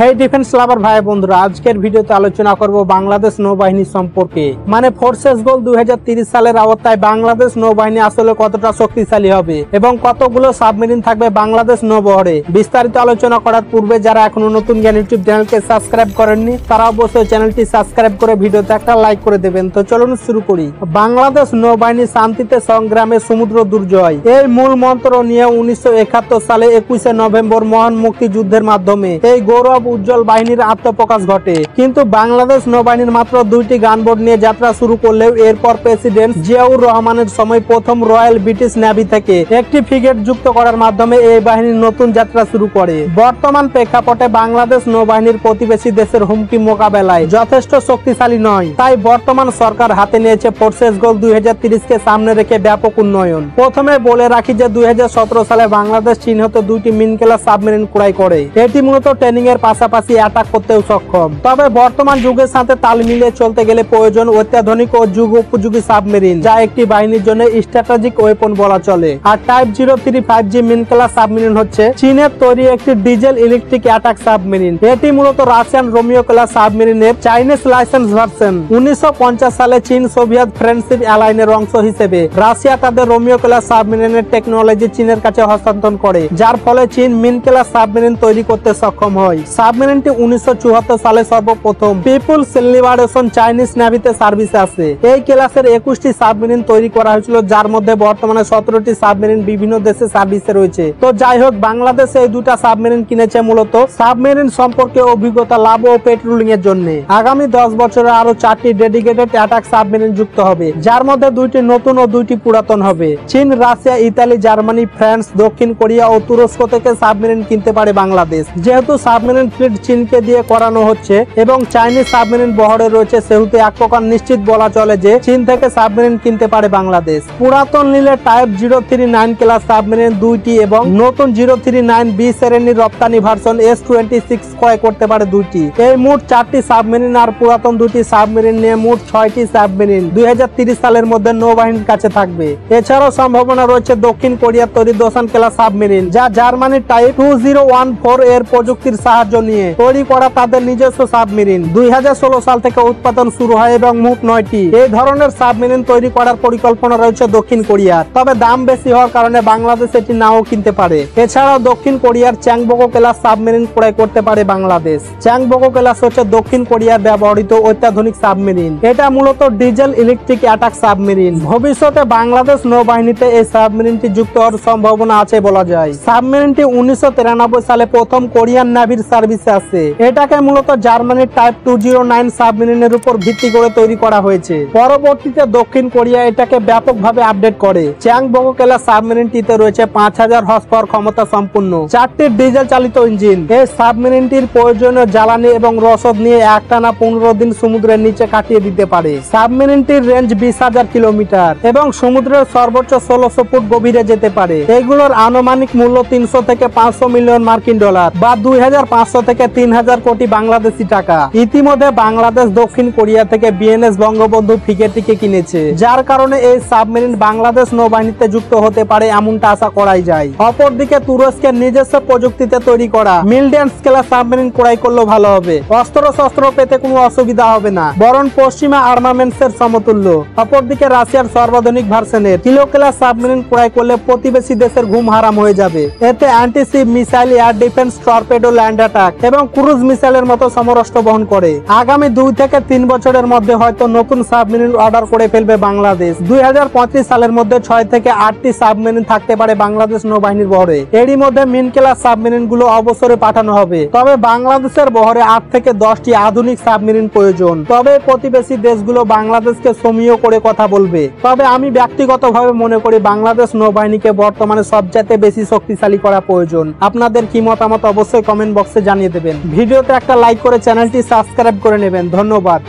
হেই defence লাভার ভাই, বন্ধুরা, আজকের ভিডিওতে আলোচনা করব বাংলাদেশ নৌবাহিনী সম্পর্কে। মানে ফোর্সেস গোল দুই সালের আওতায় বাংলাদেশ নৌবাহিনী আসলে কতটা শক্তিশালী হবে এবং কতগুলো সাবমেরিন থাকবে বাংলাদেশ নৌবহরে? বিস্তারিত আলোচনা করার পূর্বে যারা এখনও নতুন জ্ঞান ইউটিউব চ্যানেলকে সাবস্ক্রাইব করেননি, তারা অবশ্যই চ্যানেলটি সাবস্ক্রাইব করে ভিডিওতে একটা লাইক করে দেবেন। তো চলুন শুরু করি। বাংলাদেশ নৌবাহিনী শান্তিতে সংগ্রামে সমুদ্র দুর্জয়। এই মূল মন্ত্র নিয়ে উনিশশো একাত্তর সালে একুশে নভেম্বর মহান মুক্তিযুদ্ধের মাধ্যমে এই গৌরব উজ্জ্বল বাহিনীর আত্মপ্রকাশ ঘটে। কিন্তু বাংলাদেশ নৌবাহিনীর মাত্র দুইটি গানবোট নিয়ে যাত্রা শুরু করলেও এরপর প্রেসিডেন্ট জিয়াউর রহমানের সময় প্রথম রয়্যাল ব্রিটিশ নেভি থেকে একটি ফ্রিগেট যুক্ত করার মাধ্যমে এই বাহিনীর নতুন যাত্রা শুরু করে। বর্তমান প্রেক্ষাপটে বাংলাদেশ নৌবাহিনীর প্রতিবেশী দেশের হুমকি মোকাবেলায় যথেষ্ট শক্তিশালী নয়। তাই বর্তমান সরকার হাতে নিয়েছে ফোর্সেস গোল দুই কে সামনে রেখে ব্যাপক উন্নয়ন। প্রথমে বলে রাখি যে দুই হাজার সতেরো সালে বাংলাদেশ চিহ্নিত দুইটি মিনকেলা সাবমেরিন ক্রয় করে। এটি মূলত ট্রেনিং এর পাশাপাশি অ্যাটাক করতেও সক্ষম। তবে বর্তমান যুগের সাথে তাল মিলিয়ে চলতে গেলে প্রয়োজন অত্যাধুনিক ও যুগ উপযোগী সাবমেরিন, যা একটি বাহিনীর জন্য স্ট্র্যাটেজিক ওয়েপন বলা চলে। আর type zero three five G মিনকেলা submarine হচ্ছে চীনের তৈরি একটি ডিজেল ইলেকট্রিক অ্যাটাক সাবমেরিন। এটি মূলত রাশিয়ান রোমিও ক্লাস সাবমেরিনের চাইনিজ লাইসেন্স ভার্সন উনিশশো পঞ্চাশ সালে চীন সোভিয়েত ফ্রেন্ডশিপ অ্যালাইনের অংশ হিসেবে রাশিয়া তাদের রোমিও ক্লাস সাবমেরিনের টেকনোলজি চীনের কাছে হস্তান্তর করে, যার ফলে চীন মিন ক্লাস সাবমেরিন তৈরি করতে সক্ষম হয়। সাবমেরিনটি উনিশশো সালে সর্বপ্রথম পিপুলস লিবারেশন চাইনিজ নেভিতে সার্ভিসে আসে। এই ক্লাসের একুশটি সাবমেরিন তৈরি করা হয়েছিল, যার মধ্যে বর্তমানে সতেরোটি সাবমেরিন বিভিন্ন দেশে সার্ভিসে রয়েছে। তো যাই হোক, বাংলাদেশে এই দুটা সাবমেরিন কিনেছে মূলত। সাবমেরিন সম্পর্কে অভিজ্ঞতা লাভ ও পেট্রোলিং এর জন্য। আগামী দশ বছরে আরও চারটি ডেডিকেটেড অ্যাটাক সাবমেরিন যুক্ত হবে, যার মধ্যে দুইটি নতুন ও দুইটি পুরাতন হবে। চীন, রাশিয়া, ইতালি, জার্মানি, ফ্রান্স, দক্ষিণ কোরিয়া ও তুরস্ক থেকে সাবমেরিন কিনতে পারে বাংলাদেশ। যেহেতু সাবমেরিন ফ্লিট চীনকে দিয়ে করানো হচ্ছে এবং চাইনিজ সাবমেরিন বহরে রয়েছে সেহেতু। এক প্রকার নিশ্চিত বলা চলে যে চীন থেকে সাবমেরিন কিনতে পারে বাংলাদেশ। পুরাতন নিলে type zero three nine class submarine দুইটি এবং নতুন জিরো থ্রি নাইন বি শ্রেণির রপ্তানি ভার্সন এস টোয়েন্টি সিক্স ক্রয় করতে পারে দুইটি। এই মোট চারটি সাবমেরিন আর পুরাতন দুটি সাবমেরিন নিয়ে মোট ছয়টি সাবমেরিন দুই সালের মধ্যে নৌবাহিনীর কাছে থাকবে। এছাড়াও সম্ভাবনা রয়েছে দক্ষিণ কোরিয়ার তৈরি দোসান ক্লাস সাবমেরিন, যা জার্মানির type two zero one four এর প্রযুক্তির সাহায্য নিয়ে তৈরি করা তাদের নিজস্ব সাবমেরিন। দুই হাজার ষোলো সাল থেকে উৎপাদন শুরু হয় এবং মোট নয়টি। এই ধরনের সাবমেরিন তৈরি করার পরিকল্পনা রয়েছে দক্ষিণ কোরিয়ার। তবে দাম বেশি হওয়ার কারণে বাংলাদেশ এটি নাও কিনতে পারে। এছাড়াও দক্ষিণ কোরিয়ার চ্যাংবগো ক্লাস সাবমেরিন ক্রয় করতে পারে বাংলাদেশ। চ্যাংবগো ক্লাস হচ্ছে দক্ষিণ কোরিয়ার ব্যবহৃত অত্যাধুনিক সাবমেরিন। এটা মূলত ডিজেল ইলেকট্রিক অ্যাটাক সাবমেরিন। ভবিষ্যতে বাংলাদেশ নৌবাহিনীতে এই সাবমেরিনটি যুক্ত হওয়ার সম্ভাবনা আছে বলা যায়। সাবমেরিনটি উনিশশো তিরানব্বই সালে প্রথম কোরিয়ান নেভির সার্ভিসে আসে এটাকে মূলত জার্মানির টাইপ টু জিরো নাইন সাবমেরিনের উপর ভিত্তি করে তৈরি করা হয়েছে। পরবর্তীতে দক্ষিণ কোরিয়া এটাকে ব্যাপকভাবে আপডেট করে। চ্যাং বগোকেলা সাবমেরিনটিতে রয়েছে পাঁচ হাজার হর্স পাওয়ার ক্ষমতা সম্পূর্ণ চারটি ডিজেল চালিত ইঞ্জিন। এই সাবমেরিনটির প্রয়োজনীয় জ্বালানি এবং রসদ নিয়ে একটানা পনেরো দিন সমুদ্রের নিচে কাটিয়ে দিতে পারে। সাবমেরিনটির রেঞ্জ বিশ হাজার কিলোমিটার এবং সমুদ্রের সর্বোচ্চ ষোলোশো ফুট গভীরে যেতে পারে। এগুলোর আনুমানিক মূল্য তিনশো থেকে পাঁচশো মিলিয়ন মার্কিন ডলার বা দুই হাজার পাঁচশো থেকে তিন হাজার কোটি বাংলাদেশি টাকা। ইতিমধ্যে বাংলাদেশ দক্ষিণ কোরিয়া থেকে বিএনএস বঙ্গবন্ধু ফ্রিগেটটিকে কিনেছে। যার কারণে এই সাবমেরিন বাংলাদেশ নৌবাহিনীতে যুক্ত হতে পারে এমনটা আশা করাই যায়। অপরদিকে তুরস্কের নিজস্ব প্রযুক্তিতে তৈরি করা মিলডেন্স ক্লাস সাবমেরিন ক্রয় করলেও ভালো হবে। অস্ত্র শস্ত্র পেতে কোনো অসুবিধা হবে না, বরং পশ্চিমা আর্মামেন্টস এর সমতুল্য। অপরদিকে রাশিয়ার সর্বাধুনিক ভার্সনের কিলো ক্লাস সাবমেরিন ক্রয় করলে প্রতিবেশী দেশের ঘুম হারাম হয়ে যাবে। এতে antiship missile, air defence, torpedo land attack এবং ক্রুজ মিসাইলের মতো সমরাস্ত্র বহন করে। আগামী দুই থেকে তিন বছরের মধ্যে হয়তো নতুন সাবমেরিন অর্ডার করে ফেলবে বাংলাদেশ। দুই সালের মধ্যে ছয় থেকে আটটি সাবমেরিন থাকতে পারে বাংলাদেশ নৌবাহিনীর বহরে। এরই মধ্যে মিন ক্লাস সাবমেরিনগুলো অবসরে পাঠানো হবে। তবে বাংলাদেশের বহরে আট থেকে দশটি আধুনিক সাবমেরিন প্রয়োজন। তবে প্রতিবেশী দেশগুলো বাংলাদেশকে সমীয় করে কথা বলবে। তবে আমি ব্যক্তিগতভাবে মনে করি বাংলাদেশ নৌবাহিনীকে বর্তমানে সবচাইতে বেশি শক্তিশালী করা প্রয়োজন। আপনাদের কি মতামত অবশ্যই কমেন্ট বক্সে জানিয়ে দেবেন। ভিডিওতে একটা লাইক করে চ্যানেলটি সাবস্ক্রাইব করে নেবেন। ধন্যবাদ।